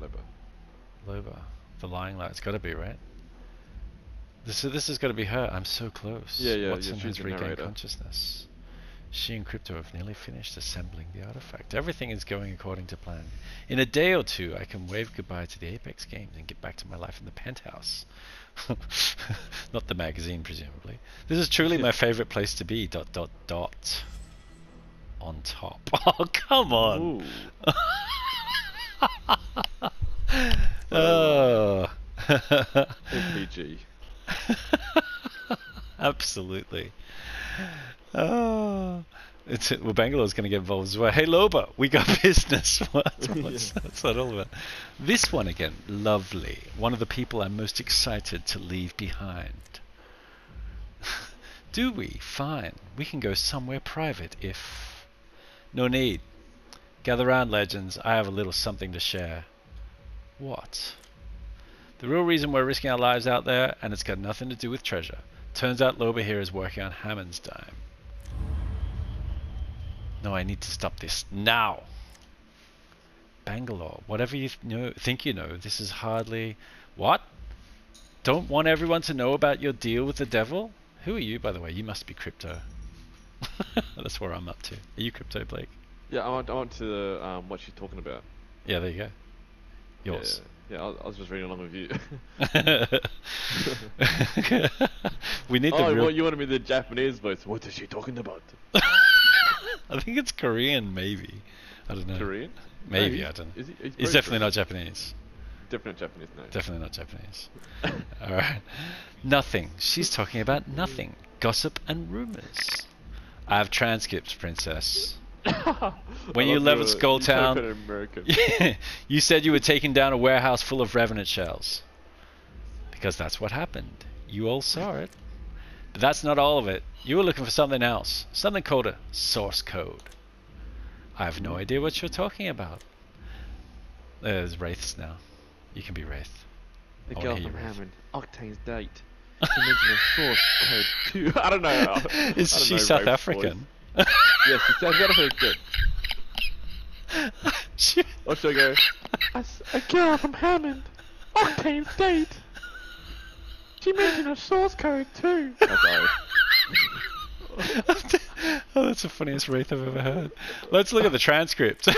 Loba. Loba. The lying light. It's got to be, right? This, so this has got to be her. I'm so close. Yeah, yeah, yeah, Wattson she's has regained narrator. consciousness. She and Crypto have nearly finished assembling the artifact. Everything is going according to plan. In a day or two, I can wave goodbye to the Apex games and get back to my life in the penthouse. Not the magazine, presumably. This is truly my favorite place to be. Dot dot dot. On top. Oh come on. Oh. PG. Absolutely. Oh. It's, well, Bangalore's going to get involved as well. Hey, Loba, we got business. What? What's, Yeah. what's that all about? This one again, lovely. One of the people I'm most excited to leave behind. Do we? Fine. We can go somewhere private if. No need. Gather round, legends. I have a little something to share. What? The real reason we're risking our lives out there, and it's got nothing to do with treasure. Turns out Loba here is working on Hammond's dime. No, I need to stop this now. Bangalore, whatever you th- know, think you know, this is hardly. What? Don't want everyone to know about your deal with the devil? Who are you, by the way? You must be crypto. That's where I'm up to. Are you crypto, Blake? Yeah, I want, I want to um, what she's talking about. Yeah, there you go. Yours. Yeah, yeah I, I was just reading along with you. we need the oh, real. well, you wanted me the Japanese voice. What is she talking about? I think it's Korean, maybe. I don't know. Korean? Maybe No, I don't. Is he, he's It's definitely Korean. not Japanese. Definitely Japanese, no. Definitely not Japanese. All right. Nothing. She's talking about nothing. Gossip and rumors. I have transcripts, princess. When I you left your- Skull you Town- it in American. you said you were taking down a warehouse full of revenant shells. Because that's what happened. You all saw it. But that's not all of it. You were looking for something else. Something called a source code. I have no idea what you're talking about. There's Wraiths now. You can be Wraith. The girl from you, Hammond, Octane's date. She mentioned a source code too. I don't know. I Is don't she know South Wraith's voice. African? Yes, she's South African. She- Or should I go? A, s- a girl from Hammond, Octane's date. She mentioned a source code too. That's oh, that's the funniest wraith I've ever heard. Let's look at the transcript.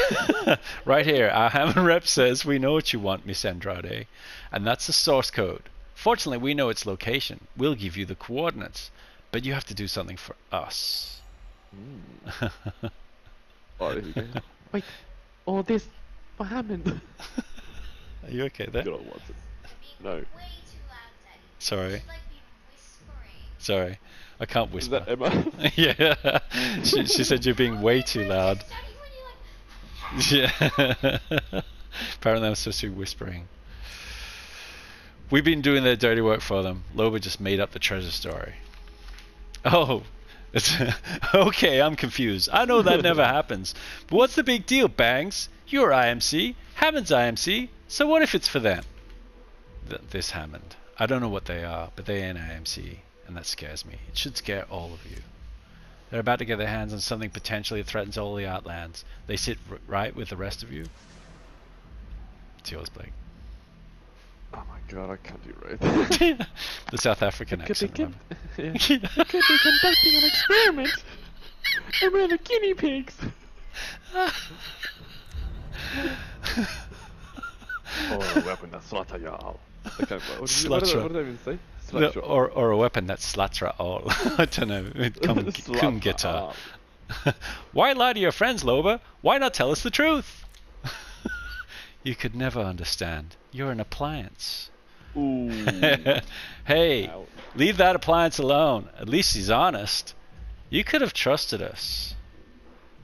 right here, our Hammond rep says, We know what you want, Miss Andrade. And that's the source code. Fortunately, we know its location. We'll give you the coordinates. But you have to do something for us. Mm. Oh, there you go. Wait, all this What happened? Are you okay there? Good old Wattson. No. Way too loud, Sorry. You should, like be whispering. Sorry. I can't Is whisper. that Emma? yeah. She, she said you're being way too loud. Daddy, when you like Yeah. Apparently, I'm supposed to be whispering. We've been doing their dirty work for them. Loba just made up the treasure story. Oh, it's okay. I'm confused. I know that never happens. But what's the big deal, Bangs? You're IMC. Hammond's IMC. So what if it's for them? Th- this Hammond. I don't know what they are, but they ain't IMC, and that scares me. It should scare all of you. They're about to get their hands on something potentially that threatens all the Outlands. They sit right with the rest of you. It's yours, Blake. Oh my god, I can't do right. the South African Could accent. remember? yeah. could be conducting an experiment. And we're the guinea pigs. oh, a weapon that slaughter y'all. Okay, uh, what, what, did you- what, did, I- what did I even say? No, Slaughter or, or a weapon that slatra all. I don't know. Come, come Slaughter get her. Why lie to your friends, Loba? Why not tell us the truth? You could never understand. You're an appliance. Ooh. hey, leave that appliance alone. At least he's honest. You could have trusted us.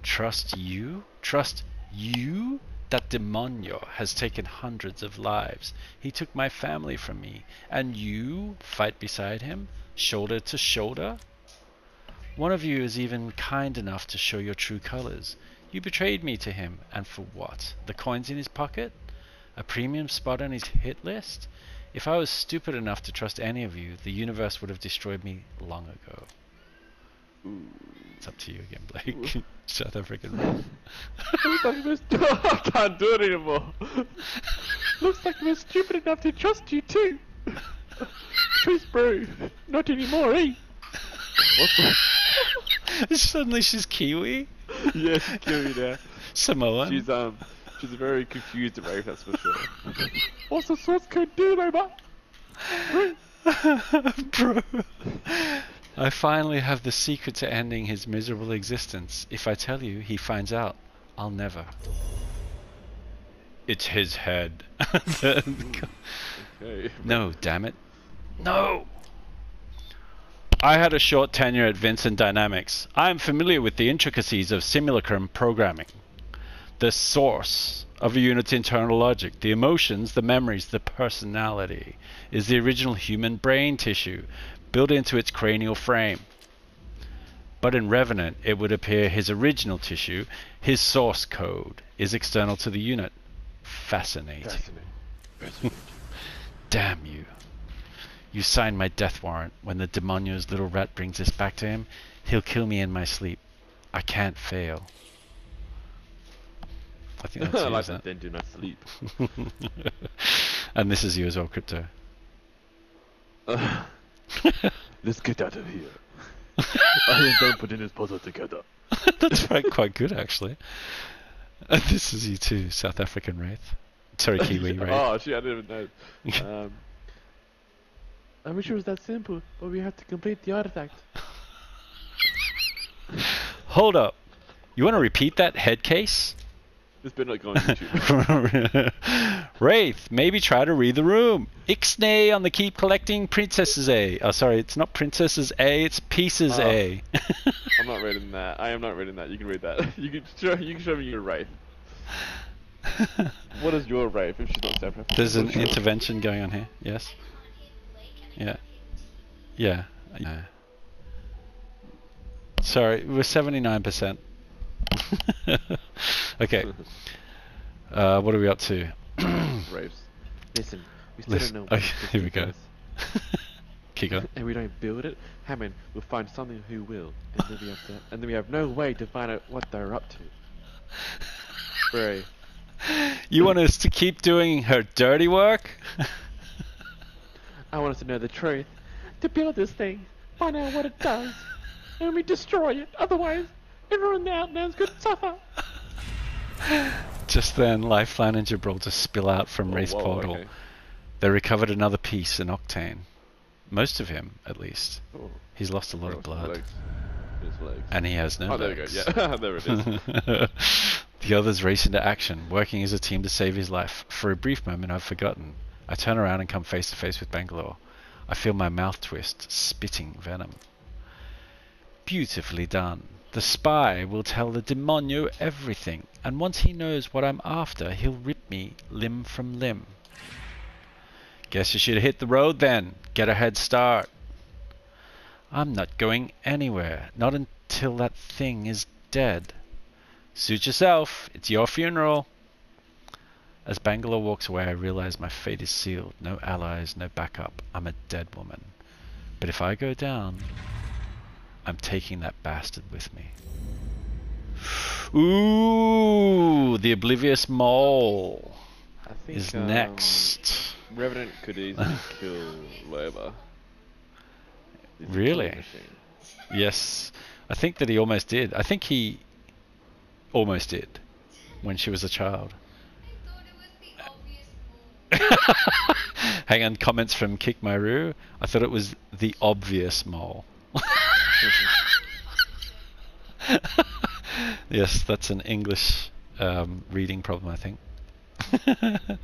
Trust you? Trust you? That demonio has taken hundreds of lives. He took my family from me. And you fight beside him, shoulder to shoulder? One of you is even kind enough to show your true colors. You betrayed me to him, and for what? The coins in his pocket? A premium spot on his hit list? If I was stupid enough to trust any of you, the universe would have destroyed me long ago. Ooh. It's up to you again, Blake. South African. Wraith. Looks like we're I can't do it anymore. Looks like we're stupid enough to trust you too. Truth, bro. Not anymore, eh? Suddenly she's Kiwi, yes, kill me now. Samoan. She's um, she's very confused at Rafe, that's for sure. What's the source code do, Loba? Bro. I finally have the secret to ending his miserable existence. If I tell you, he finds out. I'll never. It's his head. Okay. no, damn it. No! I had a short tenure at Vincent Dynamics. I am familiar with the intricacies of simulacrum programming. The source of a unit's internal logic, the emotions, the memories, the personality, is the original human brain tissue built into its cranial frame. But in Revenant, it would appear his original tissue, his source code, is external to the unit. Fascinating. Fascinating. Damn you. You signed my death warrant. When the demonio's little rat brings this back to him, he'll kill me in my sleep. I can't fail. I think that's I you, like that. Then do not sleep. and this is you as well, Crypto. Let's get out of here. I am done putting this puzzle together. that's right, quite good actually. And this is you too, South African Wraith. Sorry, Kiwi Wraith. Oh, shit, I didn't even know. Um, I wish it was that simple, but we have to complete the artifact. Hold up. You want to repeat that head case? This better not go on YouTube. Wraith, maybe try to read the room. Ixnay on the keep collecting princesses A. Oh, sorry, it's not princesses A, it's pieces Oh. A. I'm not reading that. I am not reading that. You can read that. You can show. You can show me your Wraith. What is your Wraith if she's not South African? There's an intervention going on here. Yes. I can't hit Blake and I Yeah. can't hit T. Yeah. Sorry, we're 79%. okay. Uh, what are we up to? Wraiths. Listen, we still Listen- don't know. okay, here we go. is, Keep going. And we don't build it. Hammond will find someone who will, and then we have to, and then we have no way to find out what they're up to. Very. You want us to keep doing her dirty work? I want us to know the truth. To build this thing, find out what it does, and we destroy it. Otherwise, everyone in the Outlands could suffer. Just then, Lifeline and Gibraltar spill out from Oh, Wraith's whoa, portal. okay. They recovered another piece in Octane. Most of him, at least. Oh, He's lost a lot of blood. Legs. His legs. And he has no oh, there we go. Yeah, there it is. the others race into action, working as a team to save his life. For a brief moment, I've forgotten. I turn around and come face to face with Bangalore. I feel my mouth twist, spitting venom. Beautifully done. The spy will tell the demonio everything, and once he knows what I'm after, he'll rip me limb from limb. Guess you should hit the road then. Get a head start. I'm not going anywhere. Not until that thing is dead. Suit yourself. It's your funeral. As Bangalore walks away, I realize my fate is sealed. No allies, no backup. I'm a dead woman. But if I go down, I'm taking that bastard with me. Ooh, the oblivious mole I think is um, next. Revenant could easily kill Loba. He's a killing Really? Yes, I think that he almost did. I think he almost did when she was a child. Hang on, comments from Kick My Roo. I thought it was the obvious mole. yes, that's an English um, reading problem, I think.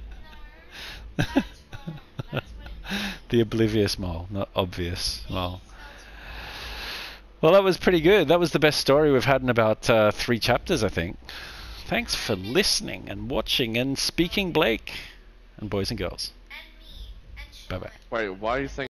the oblivious mole, not obvious mole. Well, that was pretty good. That was the best story we've had in about uh, three chapters, I think. Thanks for listening and watching and speaking, Blake, and boys and girls. And me. And Bye bye. Wait, why are you saying?